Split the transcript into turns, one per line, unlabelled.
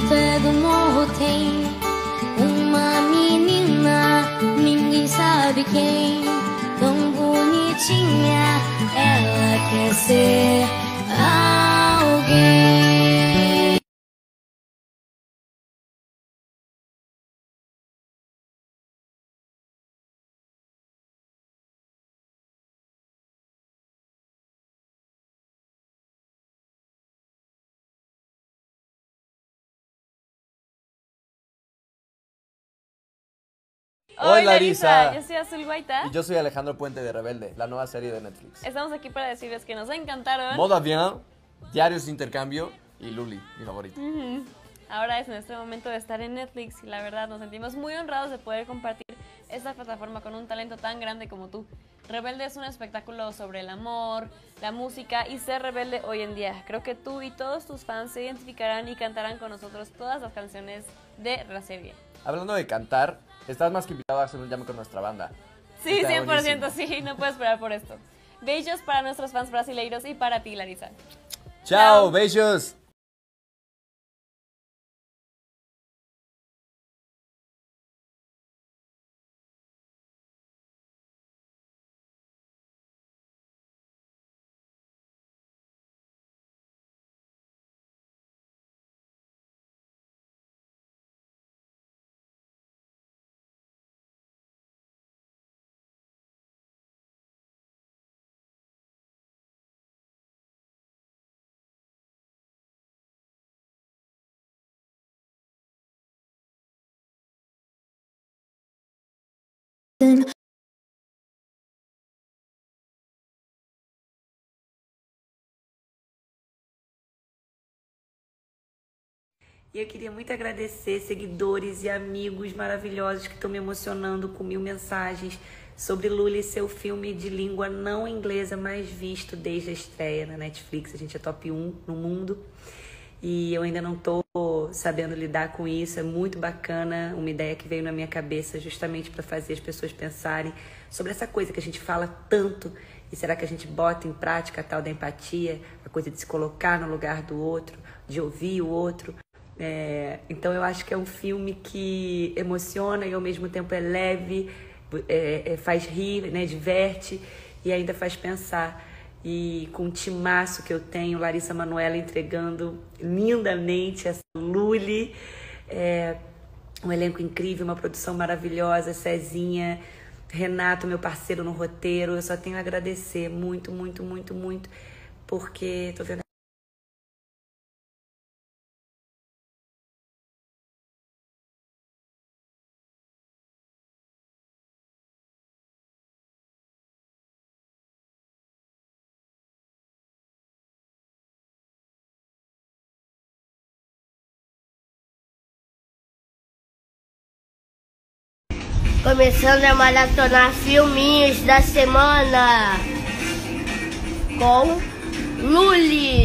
no pé do morro tem uma menina, ninguém sabe quem, tão bonitinha, ela quer ser
Oi, Larisa.
Yo soy Azul Guaita.
Y yo soy Alejandro Puente de Rebelde, la nueva serie de Netflix.
Estamos aquí para decirles que nos encantaron.
Modo avión, diarios de intercambio y Luli, mi favorita.
Ujú. Ahora es nuestro momento de estar en Netflix y la verdad nos sentimos muy honrados de poder compartir esta plataforma con un talento tan grande como tú. Rebelde es un espectáculo sobre el amor, la música y ser rebelde hoy en día. Creo que tú y todos tus fans se identificarán y cantarán con nosotros todas las canciones de la serie.
Hablando de cantar, estás más que invitado a hacer un llame con nuestra banda.
Sí,
Está
100%
buenísimo.
sí, no puedo esperar por esto. Beijos para nuestros fans brasileiros y para ti, Larisa.
Chao,
Chao.
E eu queria muito agradecer seguidores e amigos maravilhosos que estão me emocionando com mil mensagens sobre Lula e seu filme de língua não inglesa mais visto desde a estreia na Netflix. A gente é top 1 no mundo e eu ainda não estou sabendo lidar com isso. É muito bacana, uma ideia que veio na minha cabeça justamente para fazer as pessoas pensarem sobre essa coisa que a gente fala tanto. E será que a gente bota em prática a tal da empatia, a coisa de se colocar no lugar do outro, de ouvir o outro? É, então eu acho que é um filme que emociona e ao mesmo tempo é leve, é, é, faz rir, né, diverte e ainda faz pensar. E com o timaço que eu tenho, Larissa Manoela entregando lindamente essa Luli, é, um elenco incrível, uma produção maravilhosa, Cezinha, Renato, meu parceiro no roteiro. Eu só tenho a agradecer muito, muito, muito, muito, porque tô vendo
Começando a maratonar filminhos da semana com Luli.